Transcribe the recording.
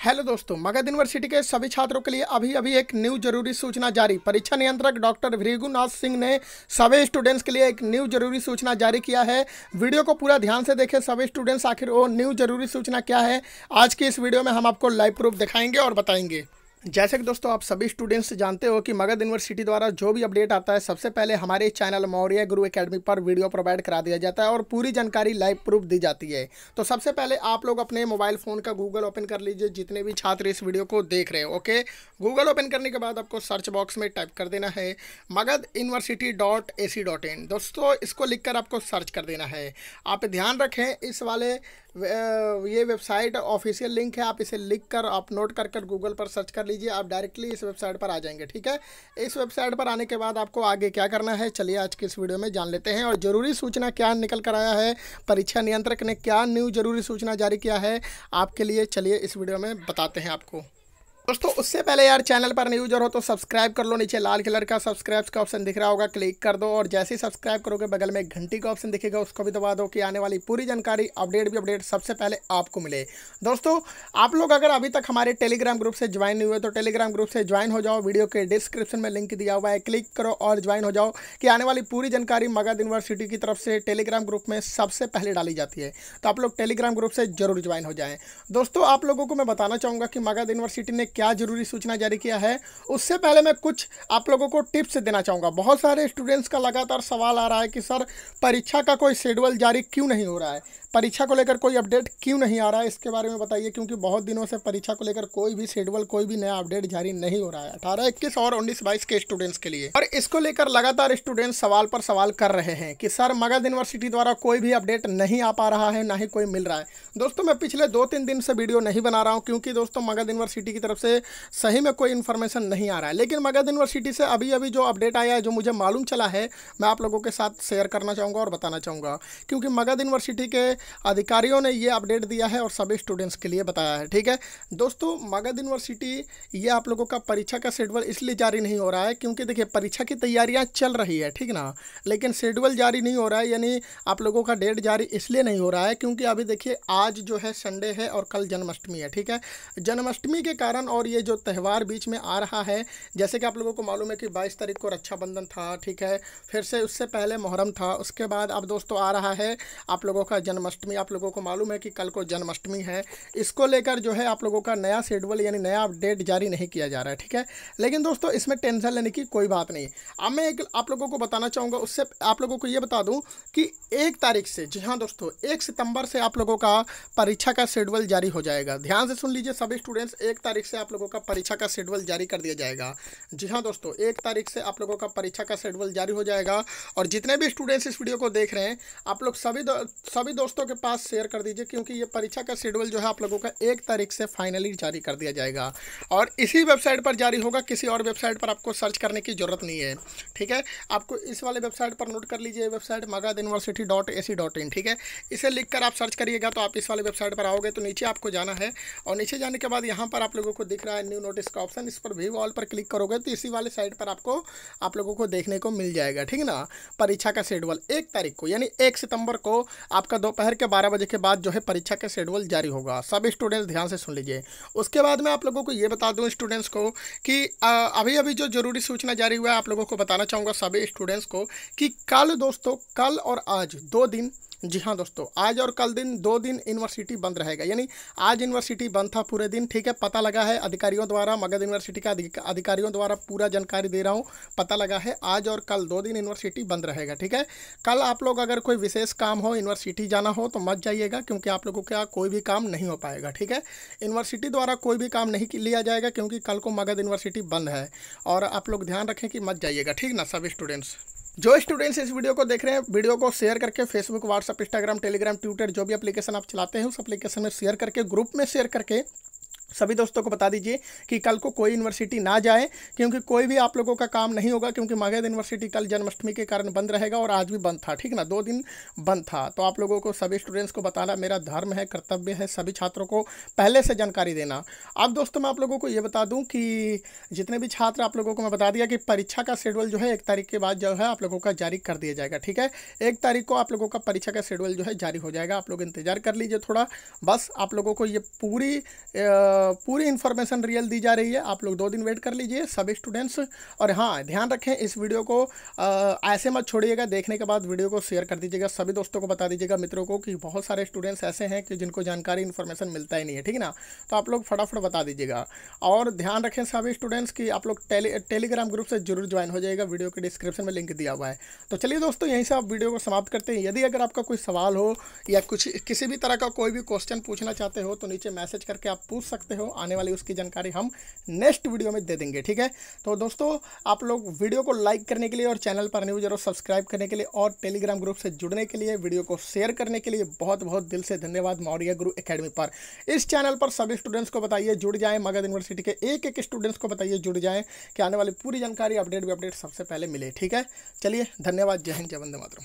Hello दोस्तों Magadh university के सभी छात्रों के लिए अभी अभी एक न्यू ज़रूरी सूचना जारी। परीक्षा नियंत्रक डॉक्टर भृगुनाथ सिंह ने सभी स्टूडेंट्स के लिए एक न्यू ज़रूरी सूचना जारी किया है। वीडियो को पूरा ध्यान से देखें। सभी स्टूडेंट्स, आखिर वो न्यू ज़रूरी सूचना क्या है? आज की इस वीडियो में हम आपको लाइव प्रूफ दिखाएँगे और बताएँगे। जैसे कि दोस्तों आप सभी स्टूडेंट्स जानते हो कि मगध यूनिवर्सिटी द्वारा जो भी अपडेट आता है, सबसे पहले हमारे चैनल मौर्य गुरु एकेडमी पर वीडियो प्रोवाइड करा दिया जाता है और पूरी जानकारी लाइव प्रूफ दी जाती है। तो सबसे पहले आप लोग अपने मोबाइल फ़ोन का गूगल ओपन कर लीजिए, जितने भी छात्र इस वीडियो को देख रहे हैं ओके गूगल ओपन करने के बाद आपको सर्च बॉक्स में टाइप कर देना है, Magadh university dot A C dot in दोस्तों, इसको लिख कर आपको सर्च कर देना है। आप ध्यान रखें, इस वाले ये वेबसाइट ऑफिशियल लिंक है, आप इसे लिख कर, आप नोट कर कर गूगल पर सर्च कर लीजिए, आप डायरेक्टली इस वेबसाइट पर आ जाएँगे, ठीक है? इस वेबसाइट पर आने के बाद आपको आगे क्या करना है, चलिए आज के इस वीडियो में जान लेते हैं, और ज़रूरी सूचना क्या निकल कर आया है, परीक्षा नियंत्रक ने क्या न्यू ज़रूरी सूचना जारी किया है, आपके लिए चलिए इस वीडियो में बताते हैं आपको। दोस्तों, उससे पहले यार चैनल पर न्यू यूज़र हो तो सब्सक्राइब कर लो। नीचे लाल कलर का सब्सक्राइब का ऑप्शन दिख रहा होगा क्लिक कर दो और जैसे ही सब्सक्राइब करोगे, बगल में घंटी का ऑप्शन दिखेगा, उसको भी दबा दो कि आने वाली पूरी जानकारी अपडेट भी अपडेट सबसे पहले आपको मिले। दोस्तों, आप लोग अगर अभी तक हमारे टेलीग्राम ग्रुप से ज्वाइन नहीं हुए तो टेलीग्राम ग्रुप से ज्वाइन हो जाओ। वीडियो के डिस्क्रिप्शन में लिंक दिया हुआ है क्लिक करो और ज्वाइन हो जाओ कि आने वाली पूरी जानकारी मगध यूनिवर्सिटी की तरफ़ से टेलीग्राम ग्रुप में सबसे पहले डाली जाती है। तो आप लोग टेलीग्राम ग्रुप से ज़रूर ज्वाइन हो जाएँ। दोस्तों, आप लोगों को मैं बताना चाहूँगा कि मगध यूनिवर्सिटी ने क्या ज़रूरी सूचना जारी किया है, उससे पहले मैं कुछ आप लोगों को टिप्स देना चाहूँगा। बहुत सारे स्टूडेंट्स का लगातार सवाल आ रहा है कि, सर, परीक्षा का कोई शेड्यूल जारी क्यों नहीं हो रहा है? परीक्षा को लेकर कोई अपडेट क्यों नहीं आ रहा है? इसके बारे में बताइए, क्योंकि बहुत दिनों से परीक्षा को लेकर कोई भी शेड्यूल कोई भी नया अपडेट जारी नहीं हो रहा है। अठारह, इक्कीस और उन्नीस, बाईस के स्टूडेंट्स के लिए। और इसको लेकर लगातार स्टूडेंट्स सवाल पर सवाल कर रहे हैं कि, सर, मगध यूनिवर्सिटी द्वारा कोई भी अपडेट नहीं आ पा रहा है, ना ही कोई मिल रहा है? दोस्तों, मैं पिछले दो तीन दिन से वीडियो नहीं बना रहा हूँ, क्योंकि दोस्तों, मगध यूनिवर्सिटी की तरफ़ से सही में कोई इन्फॉर्मेशन नहीं आ रहा है। लेकिन मगध यूनिवर्सिटी से अभी अभी जो अपडेट आया है, जो मुझे मालूम चला है, मैं आप लोगों के साथ शेयर करना चाहूँगा और बताना चाहूँगा। क्योंकि मगध यूनिवर्सिटी के अधिकारियों ने ये अपडेट दिया है और सभी स्टूडेंट्स के लिए बताया है, ठीक है? दोस्तों, मगध यूनिवर्सिटी ये आप लोगों का परीक्षा का शेड्यूल इसलिए जारी नहीं हो रहा है क्योंकि देखिए, परीक्षा की तैयारियाँ चल रही है, ठीक ना? लेकिन शेड्यूल जारी नहीं हो रहा है, यानी आप लोगों का डेट जारी इसलिए नहीं हो रहा है क्योंकि अभी देखिए, आज जो है संडे है और कल जन्माष्टमी है, ठीक है? जन्माष्टमी के कारण और ये जो त्यौहार बीच में आ रहा है, जैसे कि आप लोगों को मालूम है कि बाईस तारीख को रक्षाबंधन था, ठीक है? फिर से उससे पहले मुहर्रम था, उसके बाद अब दोस्तों आ रहा है आप लोगों का जन्माष्टमी। आप लोगों को मालूम है कि कल को जन्माष्टमी है। इसको लेकर जो है आप लोगों का नया शेड्यूल यानी नया अपडेट जारी नहीं किया जा रहा है, ठीक है? लेकिन दोस्तों इसमें टेंशन लेने की कोई बात नहीं। अब मैं एक आप लोगों को बताना चाहूँगा, उससे आप लोगों को ये बता दूँ कि एक तारीख से, जी हाँ दोस्तों, एक सितंबर से आप लोगों का परीक्षा का शेड्यूल जारी हो जाएगा। ध्यान से सुन लीजिए सभी स्टूडेंट्स एक तारीख से आप लोगों का परीक्षा का शेड्यूल जारी कर दिया जाएगा। जी हाँ दोस्तों एक तारीख से आप लोगों का परीक्षा का शेड्यूल जारी हो जाएगा और जितने भी स्टूडेंट्स इस वीडियो को देख रहे हैं आप लोग सभी दो, सभी दोस्तों के पास शेयर कर दीजिए क्योंकि ये परीक्षा का शेड्यूल जो है आप लोगों का एक तारीख से फाइनली जारी कर दिया जाएगा। और इसी वेबसाइट पर जारी होगा किसी और वेबसाइट पर आपको सर्च करने की ज़रूरत नहीं है ठीक है? आपको इस वाले वेबसाइट पर नोट कर लीजिए वेबसाइट मगध यूनिवर्सिटी डॉट ठीक है? इसे लिख आप सर्च करिएगा तो आप इस वाले वेबसाइट पर आओगे तो नीचे आपको जाना है और नीचे जाने के बाद यहाँ पर आप लोगों को दिख रहा है न्यू नोटिस का ऑप्शन इस पर भी वॉल पर क्लिक करोगे तो इसी वाले साइट पर आपको, आप लोगों को देखने को मिल जाएगा, ठीक ना? परीक्षा का शेड्यूल एक तारीख को, यानी एक सितंबर को आपका दोपहर के बारह बजे के बाद जो है परीक्षा का शेड्यूल जारी होगा। सब स्टूडेंट्स ध्यान से सुन लीजिए। उसके बाद मैं आप लोगों को ये बता दूँ स्टूडेंट्स को कि अभी अभी जो ज़रूरी सूचना जारी हुआ है, आप लोगों को बताना चाहूँगा सभी स्टूडेंट्स को कि कल दोस्तों, कल और आज, दो दिन जी हाँ दोस्तों, आज और कल दिन, दो दिन यूनिवर्सिटी बंद रहेगा। यानी आज यूनिवर्सिटी बंद था पूरे दिन, ठीक है, पता लगा है अधिकारियों द्वारा, मगध यूनिवर्सिटी के अधिकारियों द्वारा पूरा जानकारी दे रहा हूँ, पता लगा है आज और कल दो दिन यूनिवर्सिटी बंद रहेगा, ठीक है? कल आप लोग अगर कोई विशेष काम हो यूनिवर्सिटी जाना हो तो मत जाइएगा, क्योंकि आप लोगों का कोई भी काम नहीं हो पाएगा, ठीक है? यूनिवर्सिटी द्वारा कोई भी काम नहीं लिया जाएगा, क्योंकि कल को मगध यूनिवर्सिटी बंद है। और आप लोग ध्यान रखें कि मत जाइएगा, ठीक ना सभी स्टूडेंट्स जो स्टूडेंट्स इस वीडियो को देख रहे हैं वीडियो को शेयर करके Facebook WhatsApp Instagram Telegram Twitter जो भी एप्लीकेशन आप चलाते हैं, उस एप्लीकेशन में शेयर करके ग्रुप में शेयर करके सभी दोस्तों को बता दीजिए कि कल को कोई यूनिवर्सिटी ना जाए, क्योंकि कोई भी आप लोगों का काम नहीं होगा, क्योंकि मगध यूनिवर्सिटी कल जन्माष्टमी के कारण बंद रहेगा और आज भी बंद था, ठीक ना? दो दिन बंद था। तो आप लोगों को, सभी स्टूडेंट्स को बताना मेरा धर्म है, कर्तव्य है, सभी छात्रों को पहले से जानकारी देना। अब दोस्तों, मैं आप लोगों को ये बता दूँ कि जितने भी छात्र आप लोगों को मैं बता दिया कि परीक्षा का शेड्यूल जो है, एक तारीख के बाद जो है, आप लोगों का जारी कर दिया जाएगा, ठीक है? एक तारीख को आप लोगों का परीक्षा का शेड्यूल जो है, जारी हो जाएगा। आप लोग इंतज़ार कर लीजिए थोड़ा। बस आप लोगों को ये पूरी पूरी इन्फॉर्मेशन रियल दी जा रही है। आप लोग दो दिन वेट कर लीजिए सभी स्टूडेंट्स और हाँ ध्यान रखें, इस वीडियो को ऐसे मत छोड़िएगा। देखने के बाद वीडियो को शेयर कर दीजिएगा, सभी दोस्तों को बता दीजिएगा, मित्रों को, कि बहुत सारे स्टूडेंट्स ऐसे हैं कि जिनको जानकारी इन्फॉर्मेशन मिलता ही नहीं है, ठीक ना? तो आप लोग फटाफट बता दीजिएगा। और ध्यान रखें सभी स्टूडेंट्स की आप लोग टेली टेलीग्राम ग्रुप से ज़रूर ज्वाइन हो जाएगा वीडियो के डिस्क्रिप्शन में लिंक दिया हुआ है। तो चलिए दोस्तों, यहीं से आप वीडियो को समाप्त करते हैं। यदि अगर आपका कोई सवाल हो, या कुछ, किसी भी तरह का कोई भी क्वेश्चन पूछना चाहते हो तो नीचे मैसेज करके आप पूछ सकते हो। आने वाली उसकी जानकारी हम नेक्स्ट वीडियो में दे देंगे, ठीक है? तो दोस्तों, आप लोग वीडियो को लाइक करने के लिए और चैनल पर न्यूज़ और सब्सक्राइब करने के लिए और टेलीग्राम ग्रुप से जुड़ने के लिए वीडियो को शेयर करने के लिए बहुत बहुत दिल से धन्यवाद मौर्य गुरु अकेडमी पर। इस चैनल पर सभी स्टूडेंट्स को बताइए, जुड़ जाए। मगध यूनिवर्सिटी के एक एक स्टूडेंट्स को बताइए, जुड़ जाए कि आने वाली पूरी जानकारी अपडेट भी अपडेट सबसे पहले मिले, ठीक है? चलिए, धन्यवाद। जय हिंद, जय वंदे मातरम।